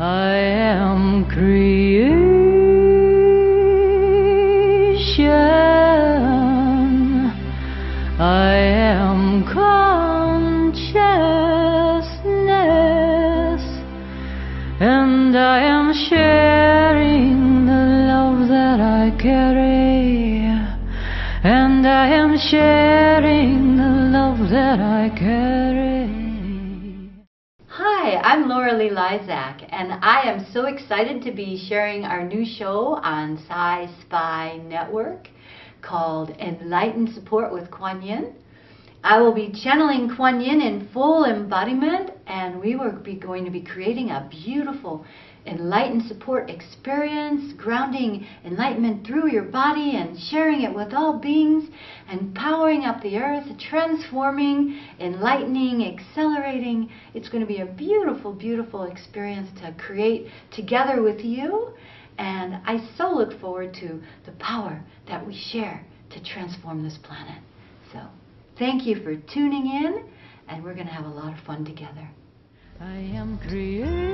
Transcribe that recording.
I am creation. I am consciousness. And I am sharing the love that I carry. And I am sharing the love that I carry. Hi, I'm Laura Lee Lizak, and I am so excited to be sharing our new show on Sci Spy Network called Enlightened Support with Kuan Yin. I will be channeling Kuan Yin in full embodiment, and we will be going to be creating a beautiful enlightened support experience, grounding enlightenment through your body and sharing it with all beings, and powering up the earth, transforming, enlightening, accelerating. It's going to be a beautiful, beautiful experience to create together with you. And I so look forward to the power that we share to transform this planet. Thank you for tuning in, and we're going to have a lot of fun together. I am creation.